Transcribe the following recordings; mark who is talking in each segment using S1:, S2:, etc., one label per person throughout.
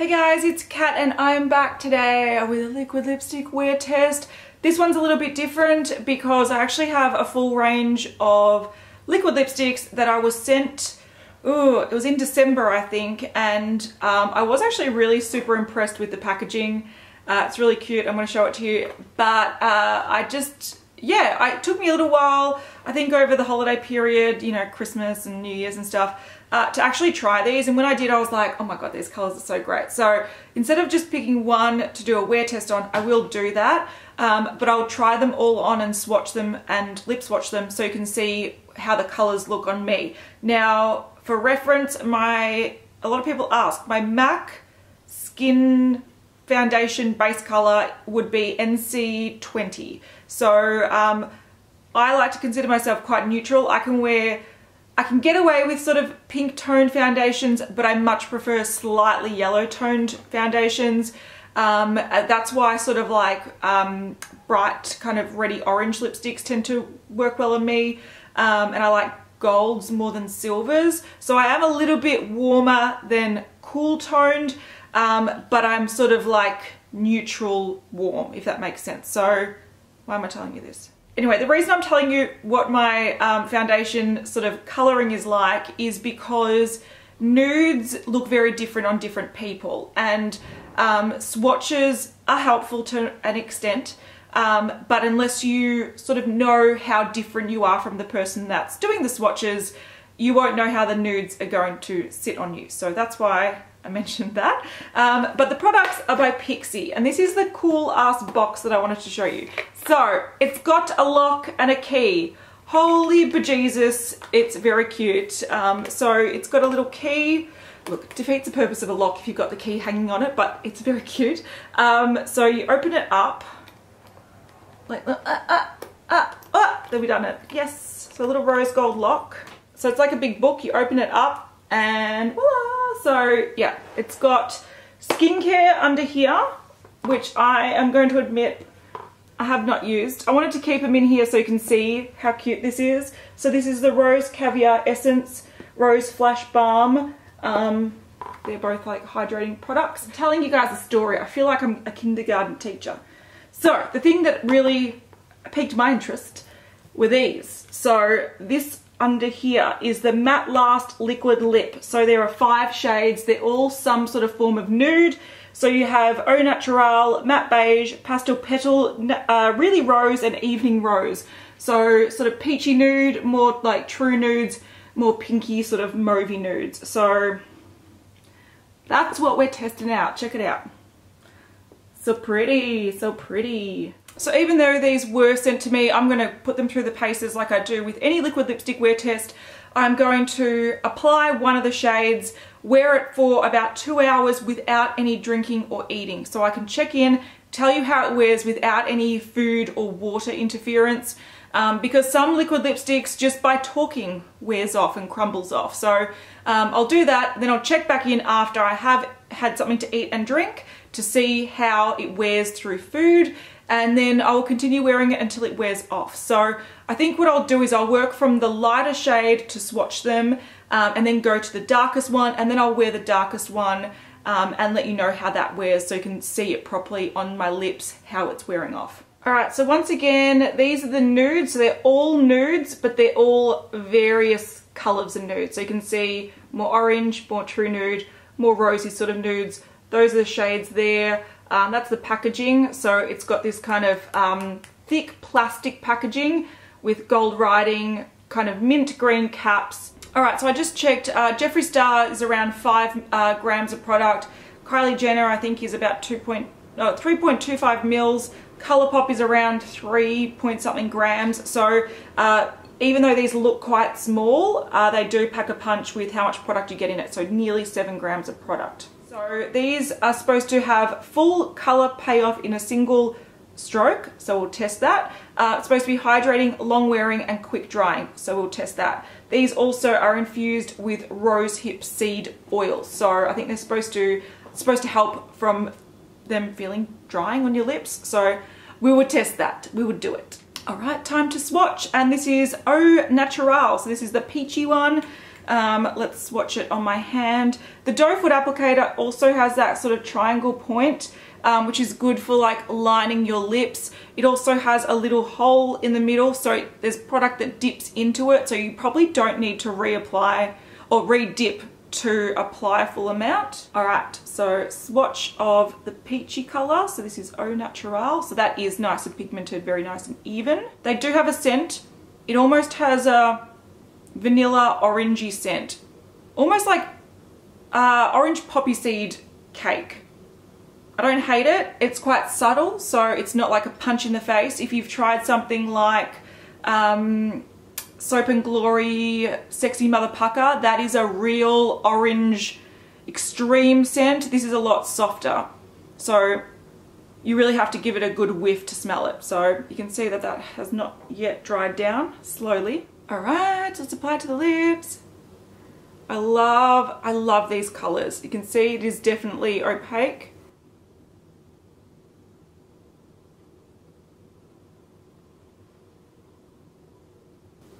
S1: Hey guys, it's Kat and I'm back today with a liquid lipstick wear test. This one's a little bit different because I actually have a full range of liquid lipsticks that I was sent, ooh, it was in December I think, and um, I was actually really super impressed with the packaging. Uh, it's really cute, I'm going to show it to you, but uh, I just, yeah, I, it took me a little while, I think over the holiday period, you know, Christmas and New Year's and stuff, uh, to actually try these. And when I did, I was like, oh my God, these colors are so great. So instead of just picking one to do a wear test on, I will do that. Um, but I'll try them all on and swatch them and lip swatch them so you can see how the colors look on me. Now, for reference, my a lot of people ask, my MAC skin foundation base color would be NC20. So um, I like to consider myself quite neutral. I can wear I can get away with sort of pink toned foundations, but I much prefer slightly yellow toned foundations. Um, that's why sort of like um, bright kind of ready orange lipsticks tend to work well on me. Um, and I like golds more than silvers. So I am a little bit warmer than cool toned, um, but I'm sort of like neutral warm, if that makes sense. So why am I telling you this? Anyway, the reason I'm telling you what my um, foundation sort of colouring is like is because nudes look very different on different people. And um, swatches are helpful to an extent um, but unless you sort of know how different you are from the person that's doing the swatches you won't know how the nudes are going to sit on you. So that's why I mentioned that. Um, but the products are by Pixi and this is the cool ass box that I wanted to show you. So it's got a lock and a key. Holy bejesus, it's very cute. Um, so it's got a little key. Look, defeats the purpose of a lock if you've got the key hanging on it, but it's very cute. Um, so you open it up. Like, uh, uh, uh, uh, uh, there we done it. Yes, so a little rose gold lock. So it's like a big book. You open it up and voila, so yeah, it's got skincare under here, which I am going to admit I have not used. I wanted to keep them in here so you can see how cute this is. So this is the Rose Caviar Essence Rose Flash Balm. Um, they're both like hydrating products. I'm telling you guys a story. I feel like I'm a kindergarten teacher. So the thing that really piqued my interest were these. So this under here is the Matte Last Liquid Lip. So there are five shades. They're all some sort of form of nude. So you have Au Naturel, Matte Beige, Pastel Petal, uh, Really Rose, and Evening Rose. So sort of peachy nude, more like true nudes, more pinky sort of mauvey nudes. So that's what we're testing out. Check it out. So pretty, so pretty. So even though these were sent to me, I'm going to put them through the paces like I do with any liquid lipstick wear test. I'm going to apply one of the shades, wear it for about two hours without any drinking or eating. So I can check in, tell you how it wears without any food or water interference. Um, because some liquid lipsticks just by talking wears off and crumbles off. So um, I'll do that, then I'll check back in after I have had something to eat and drink to see how it wears through food and then I'll continue wearing it until it wears off. So I think what I'll do is I'll work from the lighter shade to swatch them um, and then go to the darkest one and then I'll wear the darkest one um, and let you know how that wears so you can see it properly on my lips how it's wearing off. Alright, so once again, these are the nudes. So they're all nudes, but they're all various colours of nudes. So you can see more orange, more true nude, more rosy sort of nudes. Those are the shades there. Um, that's the packaging. So it's got this kind of um, thick plastic packaging with gold writing, kind of mint green caps. All right, so I just checked. Uh, Jeffree Star is around five uh, grams of product. Kylie Jenner, I think, is about 2 point, 3.25 mils. Colourpop is around 3 point something grams. So uh, even though these look quite small, uh, they do pack a punch with how much product you get in it. So nearly 7 grams of product. So these are supposed to have full color payoff in a single stroke, so we'll test that. Uh, it's supposed to be hydrating, long wearing and quick drying, so we'll test that. These also are infused with rose hip seed oil, so I think they're supposed to supposed to help from them feeling drying on your lips, so we would test that, we would do it. All right, time to swatch, and this is Au Naturel, so this is the peachy one. Um, let's swatch it on my hand. The doe foot applicator also has that sort of triangle point, um, which is good for like lining your lips. It also has a little hole in the middle, so there's product that dips into it, so you probably don't need to reapply or re-dip to apply a full amount. All right, so swatch of the peachy color. So this is Au Naturel. So that is nice and pigmented, very nice and even. They do have a scent. It almost has a vanilla orangey scent. Almost like uh, orange poppy seed cake. I don't hate it. It's quite subtle, so it's not like a punch in the face. If you've tried something like um, Soap and Glory Sexy Mother Pucker, that is a real orange extreme scent. This is a lot softer. So you really have to give it a good whiff to smell it. So you can see that that has not yet dried down slowly. All right, let's apply to the lips. I love, I love these colors. You can see it is definitely opaque.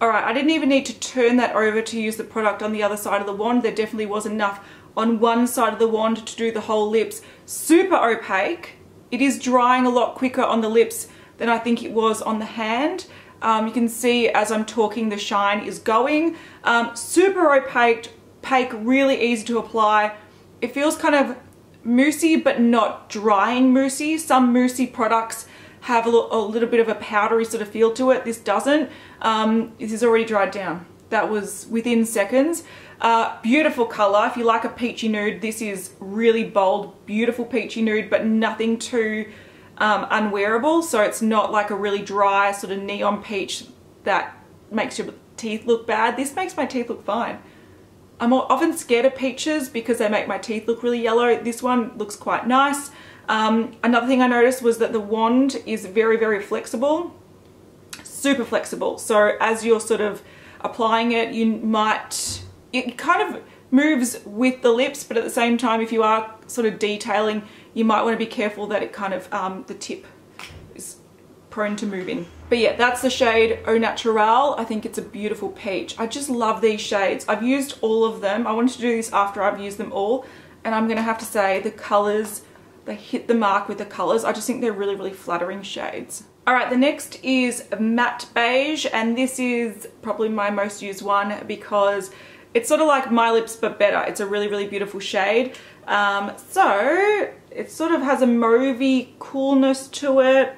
S1: Alright, I didn't even need to turn that over to use the product on the other side of the wand. There definitely was enough on one side of the wand to do the whole lips. Super opaque. It is drying a lot quicker on the lips than I think it was on the hand. Um, you can see as I'm talking the shine is going. Um, super opaque, opaque, really easy to apply. It feels kind of moussey but not drying moussey. Some moussey products have a, a little bit of a powdery sort of feel to it. This doesn't. Um, this is already dried down. That was within seconds. Uh, beautiful color. If you like a peachy nude, this is really bold, beautiful peachy nude, but nothing too um, unwearable. So it's not like a really dry sort of neon peach that makes your teeth look bad. This makes my teeth look fine. I'm often scared of peaches because they make my teeth look really yellow. This one looks quite nice. Um, another thing I noticed was that the wand is very, very flexible, super flexible. So as you're sort of applying it, you might, it kind of moves with the lips, but at the same time, if you are sort of detailing, you might want to be careful that it kind of, um, the tip is prone to moving. But yeah, that's the shade Au Naturel. I think it's a beautiful peach. I just love these shades. I've used all of them. I wanted to do this after I've used them all. And I'm going to have to say the colors they hit the mark with the colors. I just think they're really, really flattering shades. All right, the next is matte beige, and this is probably my most used one because it's sort of like My Lips but better. It's a really, really beautiful shade. Um, so it sort of has a mauvey coolness to it,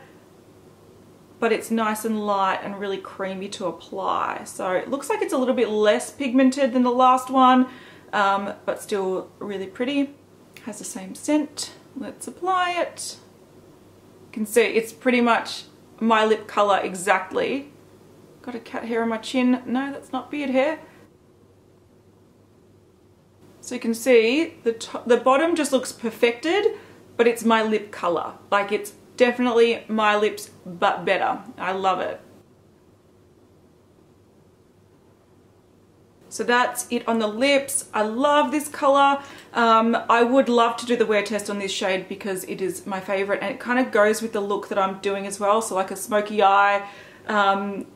S1: but it's nice and light and really creamy to apply. So it looks like it's a little bit less pigmented than the last one, um, but still really pretty. Has the same scent. Let's apply it. You can see it's pretty much my lip color exactly. Got a cat hair on my chin. No, that's not beard hair. So you can see the, the bottom just looks perfected, but it's my lip color. Like it's definitely my lips, but better. I love it. So that's it on the lips. I love this color. Um, I would love to do the wear test on this shade because it is my favorite and it kind of goes with the look that I'm doing as well. So like a smoky eye. Um,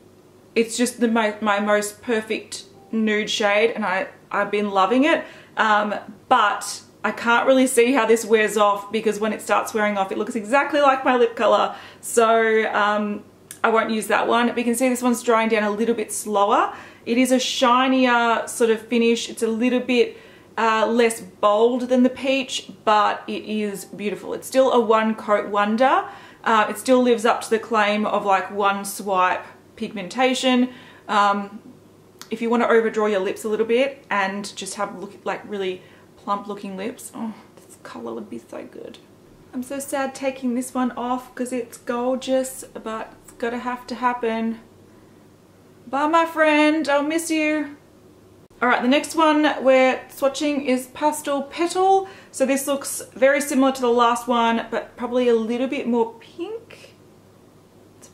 S1: it's just the, my, my most perfect nude shade and I, I've been loving it. Um, but I can't really see how this wears off because when it starts wearing off it looks exactly like my lip color. So um, I won't use that one. But you can see this one's drying down a little bit slower. It is a shinier sort of finish. It's a little bit uh, less bold than the peach, but it is beautiful. It's still a one coat wonder. Uh, it still lives up to the claim of like one swipe pigmentation. Um, if you want to overdraw your lips a little bit and just have look like really plump looking lips, oh, this color would be so good. I'm so sad taking this one off because it's gorgeous, but it's gotta have to happen. Bye my friend, I'll miss you. Alright, the next one we're swatching is Pastel Petal. So this looks very similar to the last one, but probably a little bit more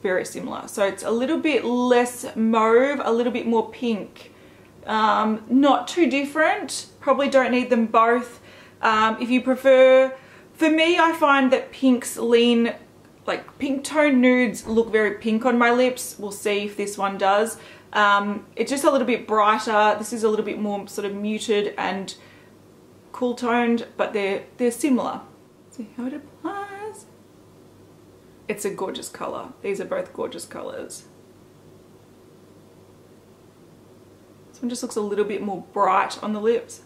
S1: very similar. So it's a little bit less mauve, a little bit more pink. Um, not too different. Probably don't need them both. Um, if you prefer, for me I find that pinks lean like pink tone nudes look very pink on my lips. We'll see if this one does. Um, it's just a little bit brighter. This is a little bit more sort of muted and cool toned, but they're, they're similar. See how it applies? It's a gorgeous color. These are both gorgeous colors. This one just looks a little bit more bright on the lips.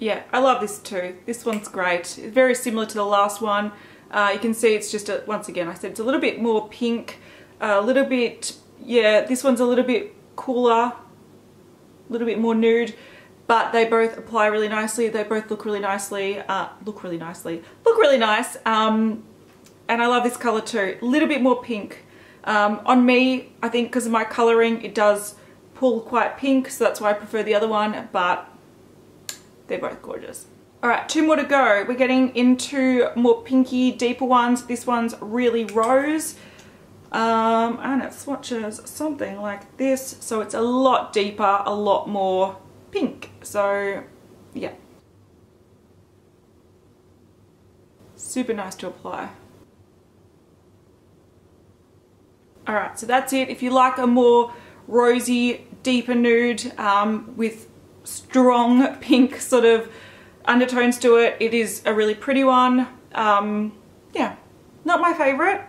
S1: yeah, I love this too. This one's great. very similar to the last one. Uh, you can see it's just, a, once again, I said it's a little bit more pink, a little bit, yeah, this one's a little bit cooler, a little bit more nude, but they both apply really nicely. They both look really nicely, uh, look really nicely, look really nice. Um, and I love this color too. A little bit more pink. Um, on me, I think because of my coloring, it does pull quite pink, so that's why I prefer the other one, but they're both gorgeous. All right, two more to go. We're getting into more pinky, deeper ones. This one's really rose. Um, and it swatches something like this. So it's a lot deeper, a lot more pink. So yeah. Super nice to apply. All right, so that's it. If you like a more rosy, deeper nude um, with strong pink sort of undertones to it. It is a really pretty one. Um, yeah, not my favorite,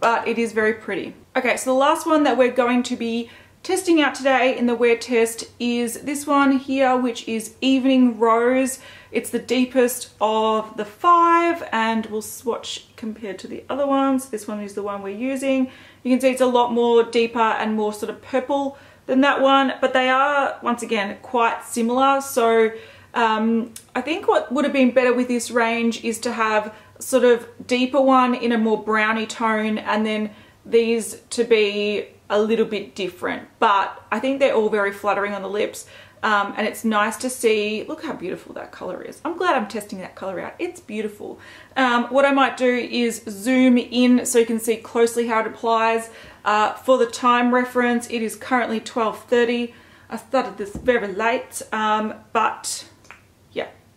S1: but it is very pretty. Okay, so the last one that we're going to be testing out today in the wear test is this one here, which is Evening Rose. It's the deepest of the five and we'll swatch compared to the other ones. This one is the one we're using. You can see it's a lot more deeper and more sort of purple than that one, but they are, once again, quite similar. So um, I think what would have been better with this range is to have sort of deeper one in a more browny tone and then these to be a little bit different. But I think they're all very flattering on the lips. Um, and it's nice to see, look how beautiful that color is. I'm glad I'm testing that color out. It's beautiful. Um, what I might do is zoom in so you can see closely how it applies. Uh, for the time reference, it is currently 12.30. I started this very late, um, but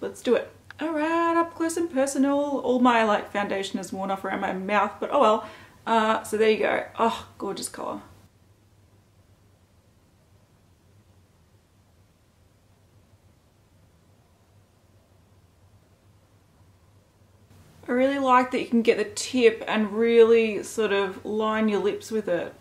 S1: let's do it. All right, up close and personal. All my like foundation is worn off around my mouth, but oh well. Uh, so there you go. Oh, gorgeous color. I really like that you can get the tip and really sort of line your lips with it.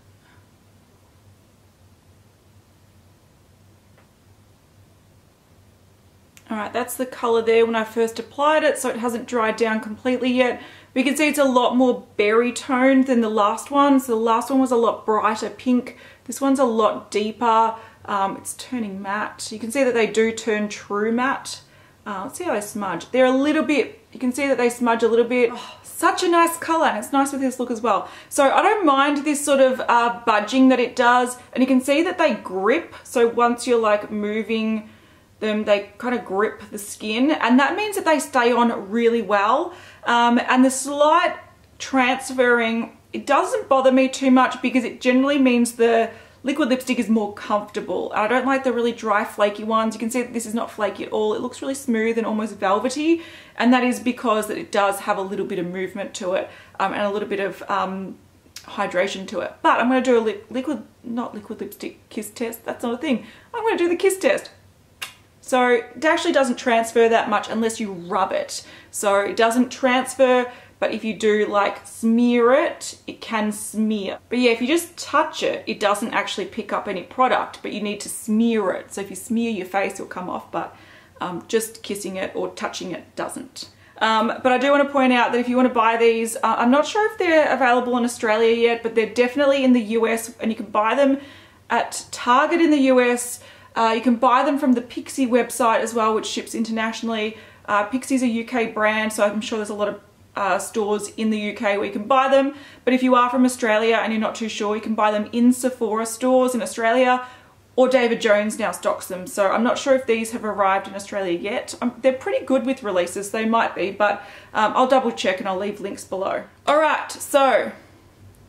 S1: Alright, that's the colour there when I first applied it, so it hasn't dried down completely yet. We can see it's a lot more berry toned than the last one. So the last one was a lot brighter pink. This one's a lot deeper. Um, it's turning matte. You can see that they do turn true matte. Uh, let's see how they smudge. They're a little bit, you can see that they smudge a little bit. Oh, such a nice color and it's nice with this look as well. So I don't mind this sort of uh, budging that it does and you can see that they grip. So once you're like moving them, they kind of grip the skin and that means that they stay on really well. Um, and the slight transferring, it doesn't bother me too much because it generally means the liquid lipstick is more comfortable. I don't like the really dry flaky ones. You can see that this is not flaky at all. It looks really smooth and almost velvety and that is because that it does have a little bit of movement to it um, and a little bit of um, hydration to it. But I'm going to do a li liquid, not liquid lipstick kiss test. That's not a thing. I'm going to do the kiss test. So it actually doesn't transfer that much unless you rub it. So it doesn't transfer but if you do like smear it, it can smear. But yeah, if you just touch it, it doesn't actually pick up any product, but you need to smear it. So if you smear your face, it'll come off, but um, just kissing it or touching it doesn't. Um, but I do want to point out that if you want to buy these, uh, I'm not sure if they're available in Australia yet, but they're definitely in the US and you can buy them at Target in the US. Uh, you can buy them from the Pixi website as well, which ships internationally. Uh, Pixi's a UK brand, so I'm sure there's a lot of uh, stores in the UK where you can buy them. But if you are from Australia and you're not too sure, you can buy them in Sephora stores in Australia or David Jones now stocks them. So I'm not sure if these have arrived in Australia yet. Um, they're pretty good with releases, they might be, but um, I'll double check and I'll leave links below. All right, so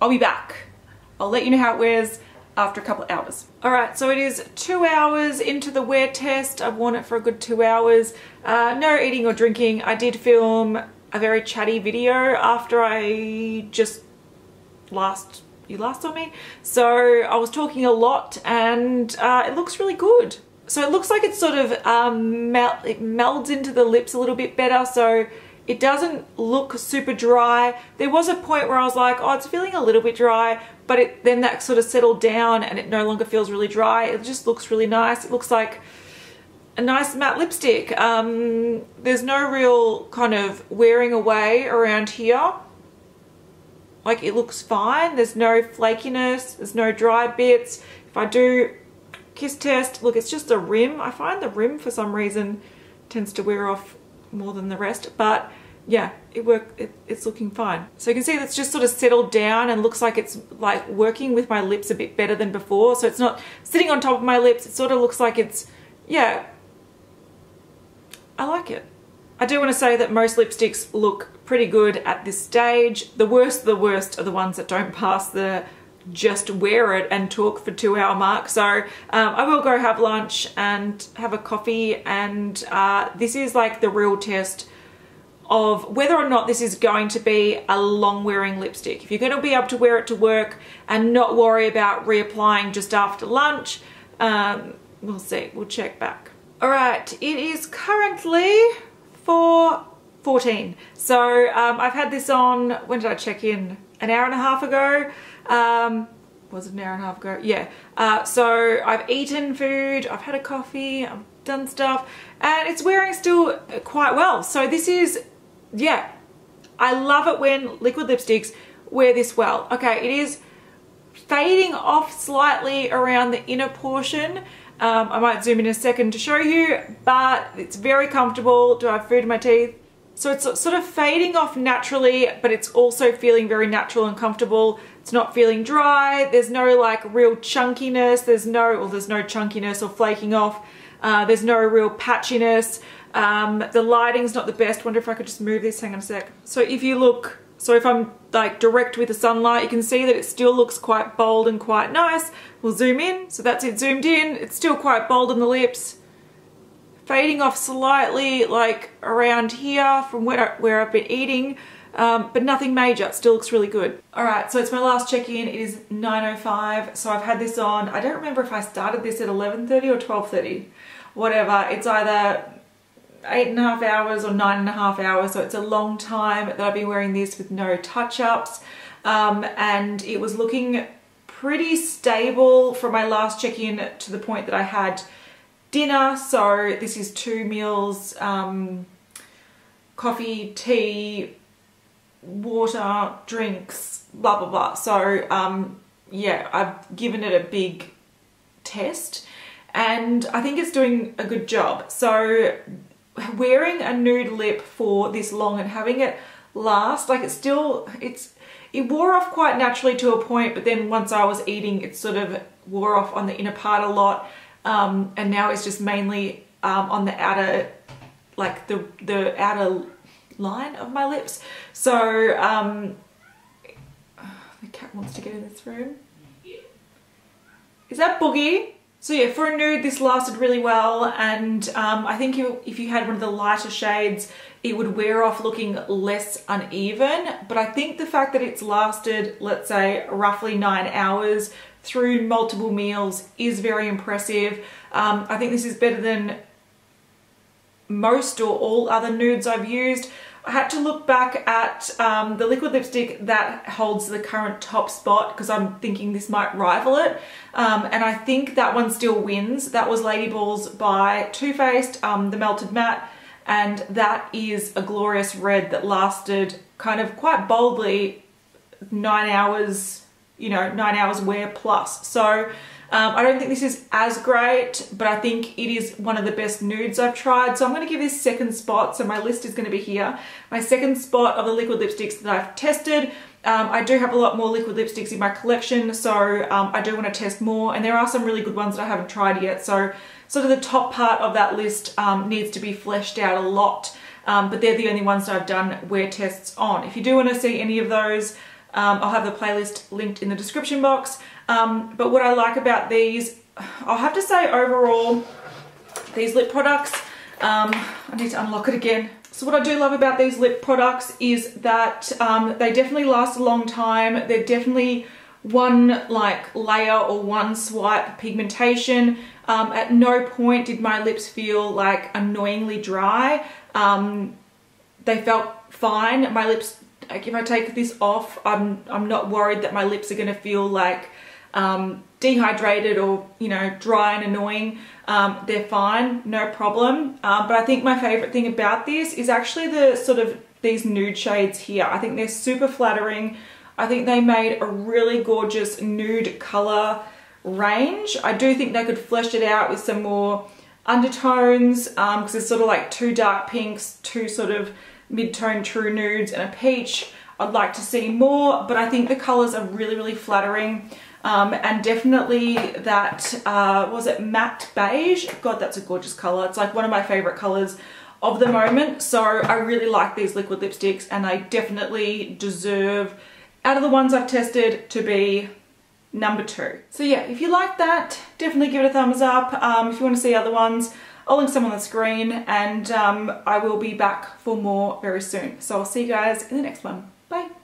S1: I'll be back. I'll let you know how it wears after a couple hours. All right, so it is two hours into the wear test. I've worn it for a good two hours. Uh, no eating or drinking. I did film a very chatty video after I just last you last saw me. So I was talking a lot and uh, it looks really good. So it looks like it sort of um, mel it melds into the lips a little bit better. So it doesn't look super dry. There was a point where I was like, oh, it's feeling a little bit dry, but it, then that sort of settled down and it no longer feels really dry. It just looks really nice. It looks like a nice matte lipstick. Um, there's no real kind of wearing away around here. Like it looks fine. There's no flakiness. There's no dry bits. If I do kiss test, look, it's just a rim. I find the rim for some reason tends to wear off more than the rest, but yeah, it work. It, it's looking fine. So you can see that's just sort of settled down and looks like it's like working with my lips a bit better than before. So it's not sitting on top of my lips. It sort of looks like it's, yeah, I like it. I do want to say that most lipsticks look pretty good at this stage. The worst the worst are the ones that don't pass the just wear it and talk for two hour mark. So um, I will go have lunch and have a coffee and uh, this is like the real test of whether or not this is going to be a long wearing lipstick. If you're going to be able to wear it to work and not worry about reapplying just after lunch, um, we'll see, we'll check back. All right, it is currently 4.14. So um, I've had this on, when did I check in? An hour and a half ago. Um, was it an hour and a half ago? Yeah. Uh, so I've eaten food, I've had a coffee, I've done stuff, and it's wearing still quite well. So this is, yeah, I love it when liquid lipsticks wear this well. Okay, it is fading off slightly around the inner portion. Um, I might zoom in a second to show you, but it's very comfortable. Do I have food in my teeth? So it's sort of fading off naturally, but it's also feeling very natural and comfortable. It's not feeling dry. There's no like real chunkiness. There's no, well, there's no chunkiness or flaking off. Uh, there's no real patchiness. Um, the lighting's not the best. Wonder if I could just move this, hang on a sec. So if you look, so if I'm like direct with the sunlight, you can see that it still looks quite bold and quite nice. We'll zoom in. So that's it zoomed in. It's still quite bold on the lips fading off slightly like around here from where, where I've been eating um, but nothing major, it still looks really good. All right, so it's my last check-in, it is 9.05, so I've had this on, I don't remember if I started this at 11.30 or 12.30, whatever, it's either eight and a half hours or nine and a half hours, so it's a long time that I've been wearing this with no touch-ups, um, and it was looking pretty stable from my last check-in to the point that I had dinner. So this is two meals, um, coffee, tea, water, drinks, blah, blah, blah. So um, yeah, I've given it a big test and I think it's doing a good job. So wearing a nude lip for this long and having it last, like it's still, it's, it wore off quite naturally to a point, but then once I was eating, it sort of wore off on the inner part a lot. Um, and now it's just mainly um, on the outer, like the, the outer line of my lips. So um, the cat wants to get in this room. Is that Boogie? So yeah, for a nude, this lasted really well. And um, I think if you had one of the lighter shades, it would wear off looking less uneven. But I think the fact that it's lasted, let's say, roughly nine hours through multiple meals is very impressive. Um, I think this is better than most or all other nudes I've used. I had to look back at um, the liquid lipstick that holds the current top spot because I'm thinking this might rival it. Um, and I think that one still wins. That was Lady Balls by Too Faced, um, the Melted Matte. And that is a glorious red that lasted kind of quite boldly nine hours, you know, nine hours wear plus. So um, I don't think this is as great, but I think it is one of the best nudes I've tried. So I'm going to give this second spot. So my list is going to be here. My second spot of the liquid lipsticks that I've tested. Um, I do have a lot more liquid lipsticks in my collection, so um, I do want to test more. And there are some really good ones that I haven't tried yet. So sort of the top part of that list um, needs to be fleshed out a lot. Um, but they're the only ones that I've done wear tests on. If you do want to see any of those, Um, I'll have the playlist linked in the description box. Um, but what I like about these, I'll have to say overall, these lip products, um, I need to unlock it again. So what I do love about these lip products is that um, they definitely last a long time. They're definitely one like layer or one swipe pigmentation. Um, at no point did my lips feel like annoyingly dry. Um, they felt fine. My lips, like if I take this off, I'm, I'm not worried that my lips are gonna feel like um, dehydrated or, you know, dry and annoying. Um, they're fine, no problem. Um, but I think my favorite thing about this is actually the sort of these nude shades here. I think they're super flattering. I think they made a really gorgeous nude color range. I do think they could flesh it out with some more undertones because um, there's sort of like two dark pinks, two sort of mid-tone true nudes and a peach. I'd like to see more, but I think the colors are really, really flattering. Um, and definitely that, uh, was it matte beige? God, that's a gorgeous color. It's like one of my favorite colors of the moment. So I really like these liquid lipsticks and they definitely deserve, out of the ones I've tested, to be number two. So yeah, if you like that, definitely give it a thumbs up. Um, if you want to see other ones, I'll link some on the screen and um, I will be back for more very soon. So I'll see you guys in the next one.